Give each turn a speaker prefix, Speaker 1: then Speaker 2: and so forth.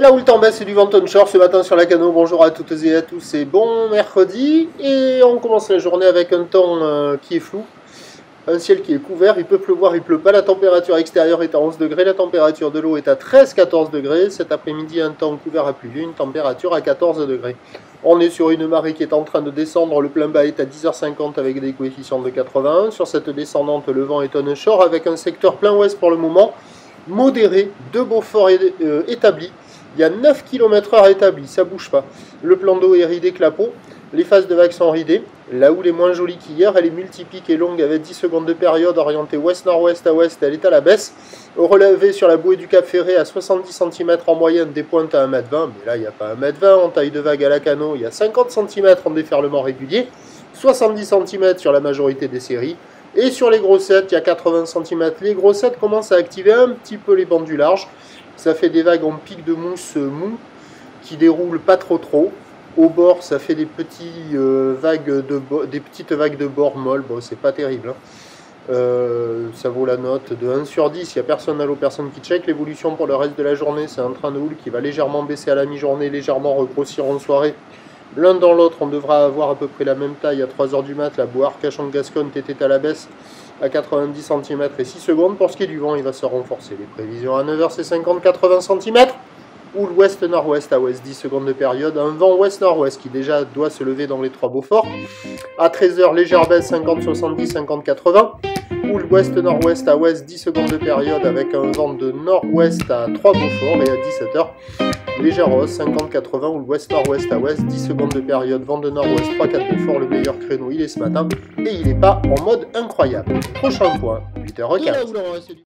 Speaker 1: là où le temps baisse, c'est du Venton Shore ce matin sur la canot. Bonjour à toutes et à tous, c'est bon mercredi. Et on commence la journée avec un temps euh, qui est flou. Un ciel qui est couvert, il peut pleuvoir, il pleut pas. La température extérieure est à 11 degrés, la température de l'eau est à 13-14 degrés. Cet après-midi, un temps couvert à pluvieux, une température à 14 degrés. On est sur une marée qui est en train de descendre. Le plein bas est à 10h50 avec des coefficients de 81. Sur cette descendante, le vent est un shore avec un secteur plein ouest pour le moment modéré de Beaufort euh, établi. Il y a 9 km h établi, ça bouge pas. Le plan d'eau est ridé clapot. Les phases de vagues sont ridées. La houle est moins jolie qu'hier. Elle est multipique et longue avec 10 secondes de période orientée ouest-nord-ouest à ouest. Elle est à la baisse. Au relevé sur la bouée du Cap Ferré à 70 cm en moyenne, des pointes à 1m20. Mais là, il n'y a pas 1m20 en taille de vague à la canot. Il y a 50 cm en déferlement régulier. 70 cm sur la majorité des séries. Et sur les grossettes, il y a 80 cm. Les grossettes commencent à activer un petit peu les bandes du large. Ça fait des vagues en pic de mousse mou qui déroulent pas trop trop. Au bord, ça fait des, euh, petites vagues de bord molles. Bon, c'est pas terrible. Hein. Euh, ça vaut la note de 1 sur 10. Il n'y a personne à l'eau, personne qui check. L'évolution pour le reste de la journée, c'est un train de houle qui va légèrement baisser à la mi-journée, légèrement regrossir en soirée. L'un dans l'autre, on devra avoir à peu près la même taille à 3h du mat. La boire cachant Gascogne était à la baisse à 90 cm et 6 secondes. Pour ce qui est du vent, il va se renforcer. Les prévisions à 9h, c'est 50-80 cm. Ou l'ouest-nord-ouest à ouest, 10 secondes de période. Un vent ouest-nord-ouest qui déjà doit se lever dans les trois Beauforts. À 13h, légère baisse 50-70, 50-80. Ou l'ouest-nord-ouest à ouest, 10 secondes de période avec un vent de nord-ouest à 3 Beaufort. Et à 17h, Légère hausse, 50-80 ou l'ouest nord-ouest à ouest, 10 secondes de période, vent de nord-ouest, 3-4 fort, le meilleur créneau il est ce matin et il n'est pas en mode incroyable. Prochain point, 8h15.